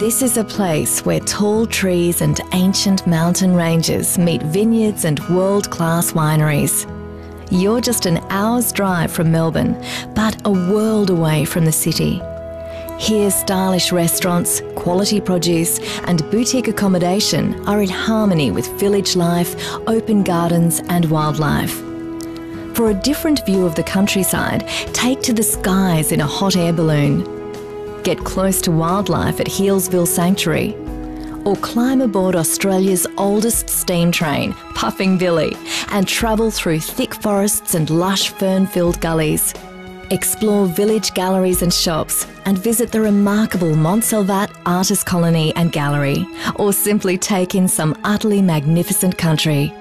This is a place where tall trees and ancient mountain ranges meet vineyards and world class wineries. You're just an hour's drive from Melbourne, but a world away from the city. Here, stylish restaurants, quality produce, and boutique accommodation are in harmony with village life, open gardens, and wildlife. For a different view of the countryside, take to the skies in a hot air balloon. Get close to wildlife at Healesville Sanctuary. Or climb aboard Australia's oldest steam train, Puffing Billy, and travel through thick forests and lush fern filled gullies. Explore village galleries and shops and visit the remarkable Montsalvat Artist Colony and Gallery, or simply take in some utterly magnificent country.